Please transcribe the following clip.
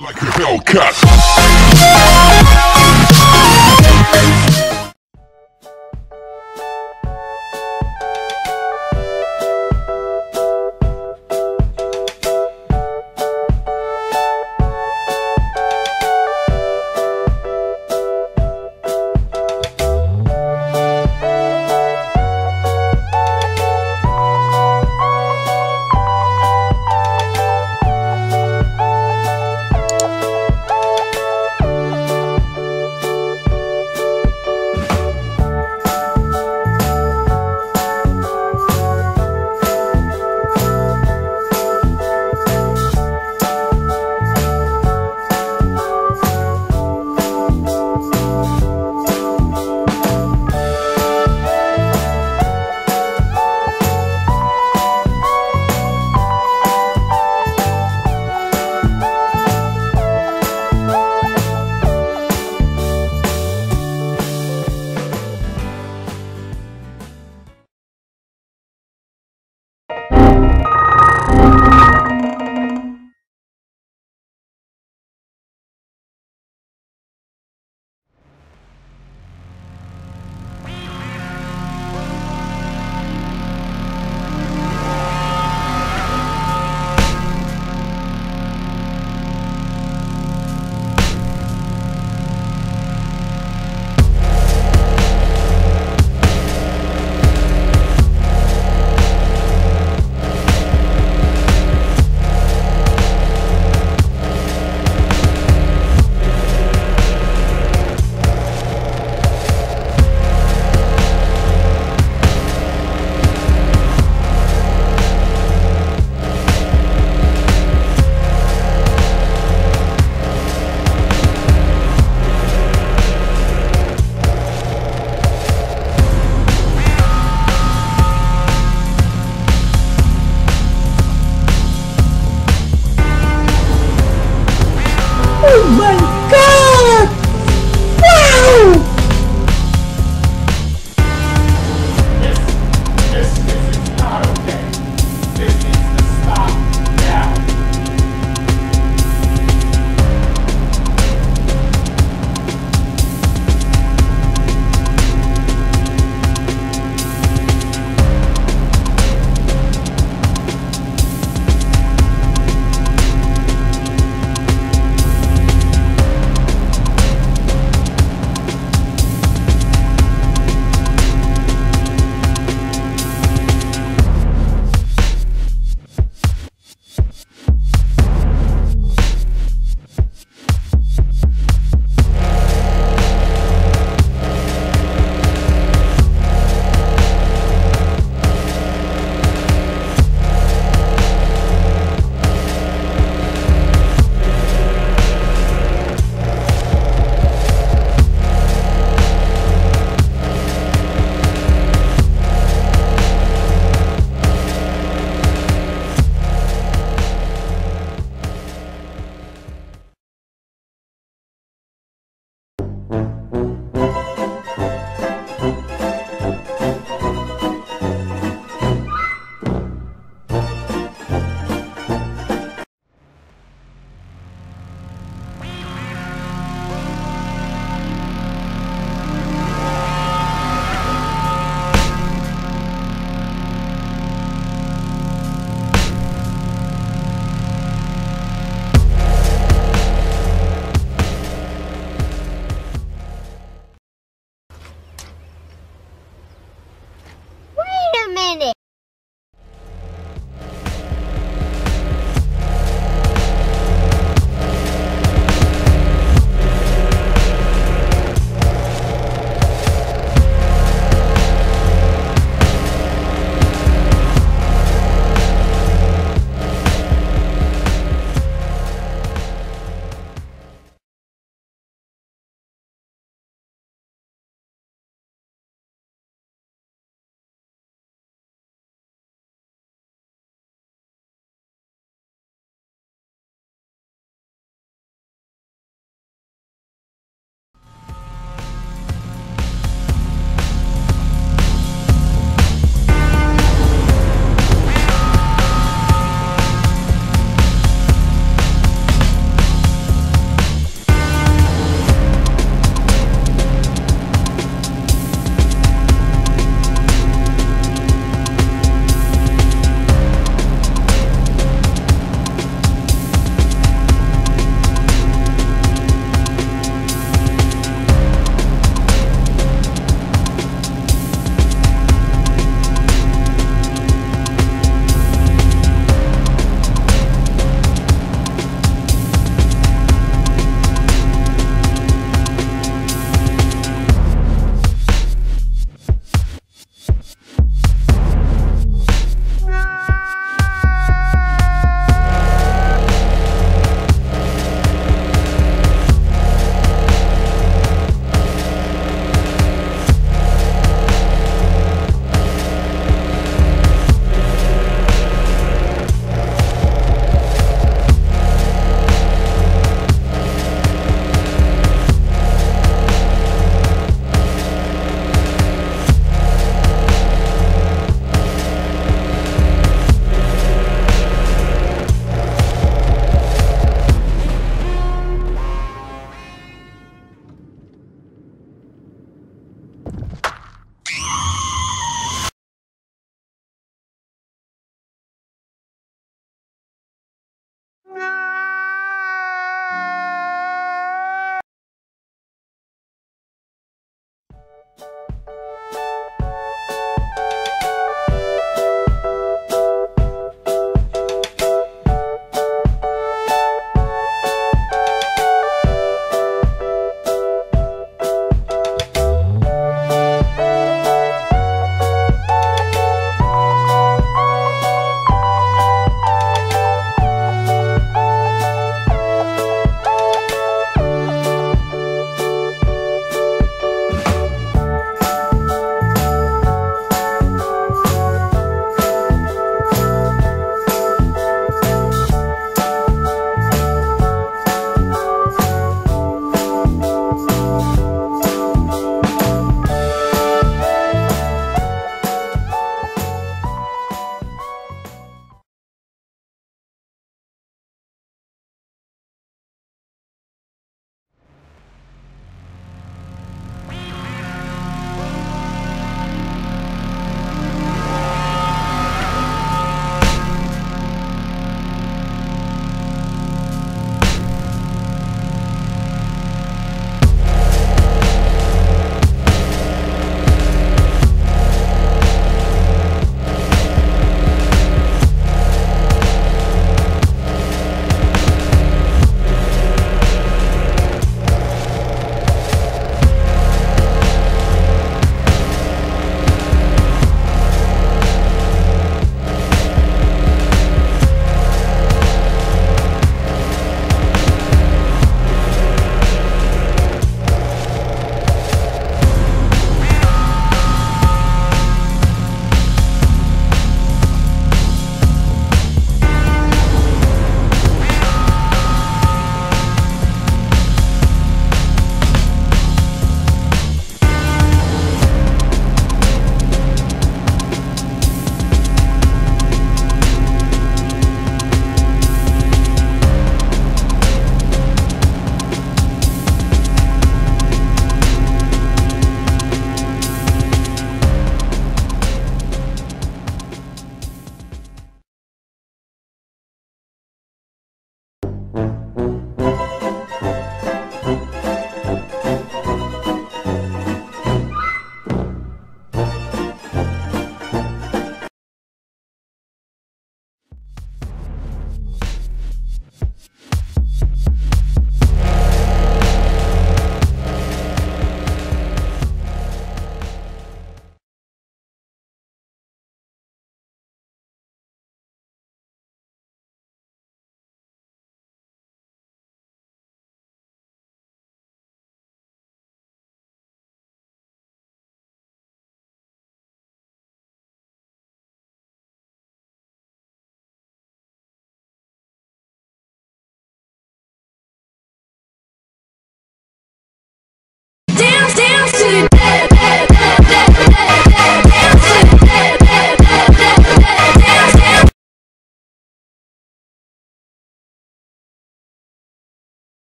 Like a Hellcat.